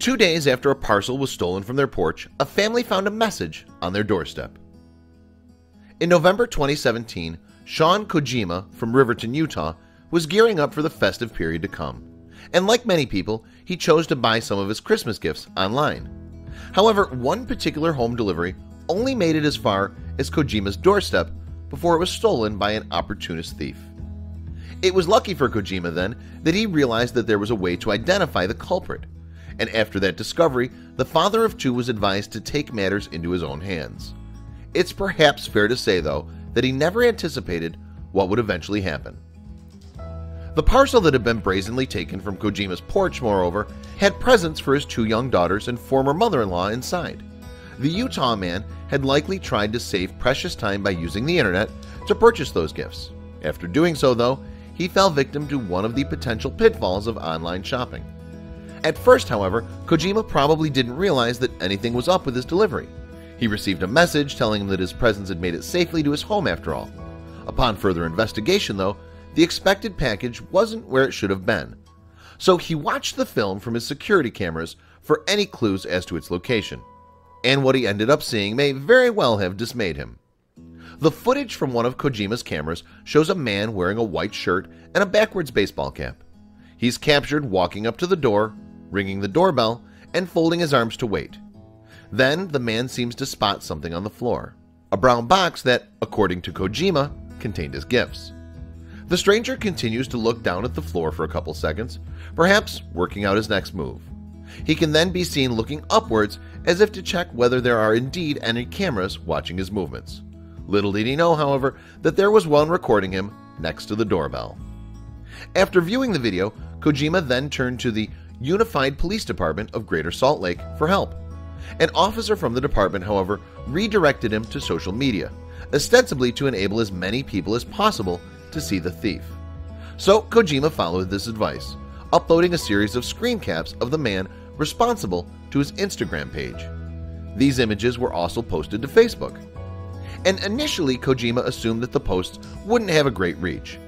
Two days after a parcel was stolen from their porch, a family found a message on their doorstep. In November 2017, Sean Kojima from Riverton, Utah was gearing up for the festive period to come, and like many people, he chose to buy some of his Christmas gifts online. However, one particular home delivery only made it as far as Kojima's doorstep before it was stolen by an opportunist thief. It was lucky for Kojima then that he realized that there was a way to identify the culprit, and after that discovery, the father of two was advised to take matters into his own hands. It's perhaps fair to say, though, that he never anticipated what would eventually happen. The parcel that had been brazenly taken from Kojima's porch, moreover, had presents for his two young daughters and former mother-in-law inside. The Utah man had likely tried to save precious time by using the internet to purchase those gifts. After doing so, though, he fell victim to one of the potential pitfalls of online shopping. At first, however, Kojima probably didn't realize that anything was up with his delivery. He received a message telling him that his presents had made it safely to his home after all. Upon further investigation, though, the expected package wasn't where it should have been. So he watched the film from his security cameras for any clues as to its location. And what he ended up seeing may very well have dismayed him. The footage from one of Kojima's cameras shows a man wearing a white shirt and a backwards baseball cap. He's captured walking up to the door, ringing the doorbell, and folding his arms to wait. Then the man seems to spot something on the floor, a brown box that, according to Kojima, contained his gifts. The stranger continues to look down at the floor for a couple seconds, perhaps working out his next move. He can then be seen looking upwards as if to check whether there are indeed any cameras watching his movements. Little did he know, however, that there was one recording him next to the doorbell. After viewing the video, Kojima then turned to the Unified Police Department of Greater Salt Lake for help. An officer from the department, however, redirected him to social media, ostensibly to enable as many people as possible to see the thief. So Kojima followed this advice, uploading a series of screen caps of the man responsible to his Instagram page. These images were also posted to Facebook. And initially, Kojima assumed that the posts wouldn't have a great reach.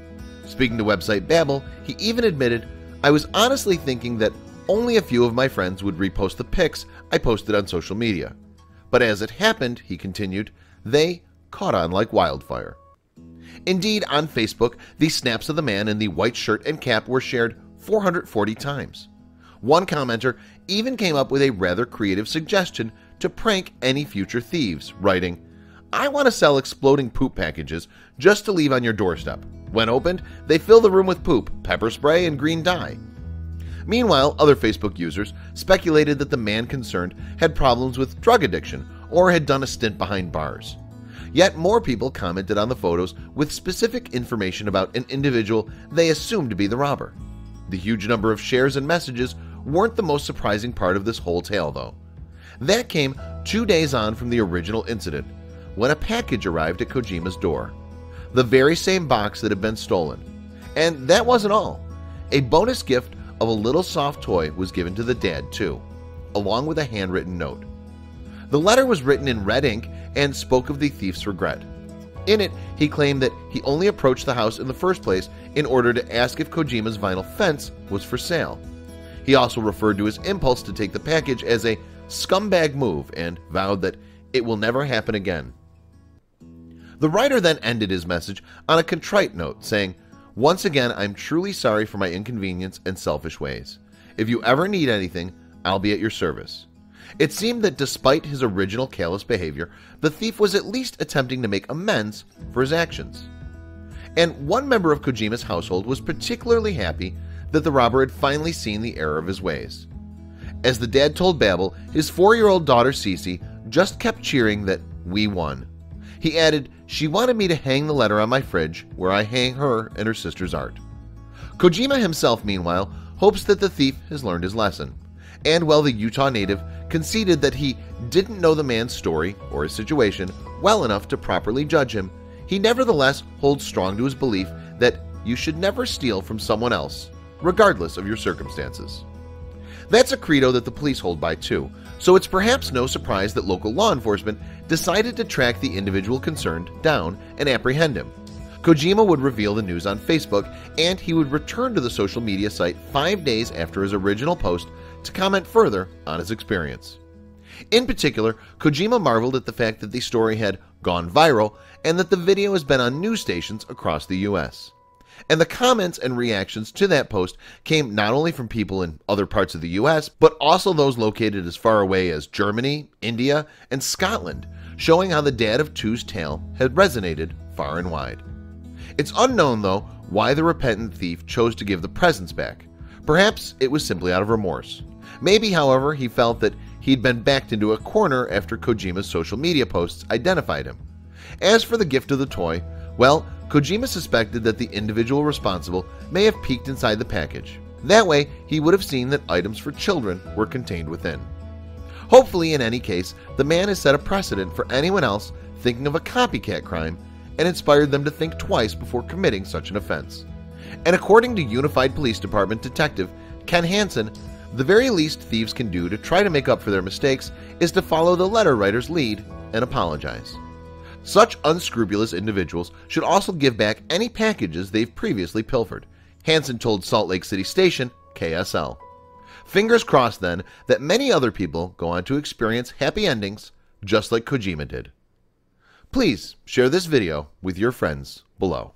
Speaking to website Babble, he even admitted, I was honestly thinking that only a few of my friends would repost the pics I posted on social media. But as it happened, he continued, they caught on like wildfire. Indeed, on Facebook, the snaps of the man in the white shirt and cap were shared 440 times. One commenter even came up with a rather creative suggestion to prank any future thieves, writing, I want to sell exploding poop packages just to leave on your doorstep. When opened, they fill the room with poop, pepper spray, and green dye. Meanwhile, other Facebook users speculated that the man concerned had problems with drug addiction or had done a stint behind bars. Yet more people commented on the photos with specific information about an individual they assumed to be the robber. The huge number of shares and messages weren't the most surprising part of this whole tale, though. That came two days on from the original incident, when a package arrived at Kojima's door. The very same box that had been stolen. And that wasn't all. A bonus gift of a little soft toy was given to the dad, too, along with a handwritten note. The letter was written in red ink and spoke of the thief's regret. In it, he claimed that he only approached the house in the first place in order to ask if Kojima's vinyl fence was for sale. He also referred to his impulse to take the package as a scumbag move and vowed that it will never happen again. The writer then ended his message on a contrite note, saying, Once again, I'm truly sorry for my inconvenience and selfish ways. If you ever need anything, I'll be at your service. It seemed that despite his original callous behavior, the thief was at least attempting to make amends for his actions. And one member of Kojima's household was particularly happy that the robber had finally seen the error of his ways. As the dad told Babble, his four-year-old daughter Cece just kept cheering that we won. He added, she wanted me to hang the letter on my fridge where I hang her and her sister's art. Kojima himself, meanwhile, hopes that the thief has learned his lesson. And while the Utah native conceded that he didn't know the man's story or his situation well enough to properly judge him, he nevertheless holds strong to his belief that you should never steal from someone else, regardless of your circumstances. That's a credo that the police hold by too, so it's perhaps no surprise that local law enforcement decided to track the individual concerned down and apprehend him. Kojima would reveal the news on Facebook, and he would return to the social media site five days after his original post to comment further on his experience. In particular, Kojima marveled at the fact that the story had gone viral and that the video has been on news stations across the US. And the comments and reactions to that post came not only from people in other parts of the US, but also those located as far away as Germany, India, and Scotland, showing how the dad of two's tale had resonated far and wide. It's unknown, though, why the repentant thief chose to give the presents back. Perhaps it was simply out of remorse. Maybe, however, he felt that he'd been backed into a corner after Kojima's social media posts identified him. As for the gift of the toy, well, Kojima suspected that the individual responsible may have peeked inside the package. That way, he would have seen that items for children were contained within. Hopefully, in any case, the man has set a precedent for anyone else thinking of a copycat crime and inspired them to think twice before committing such an offense. And according to Unified Police Department Detective Ken Hansen, the very least thieves can do to try to make up for their mistakes is to follow the letter writer's lead and apologize. Such unscrupulous individuals should also give back any packages they've previously pilfered, Hansen told Salt Lake City Station, KSL. Fingers crossed then that many other people go on to experience happy endings just like Kojima did. Please share this video with your friends below.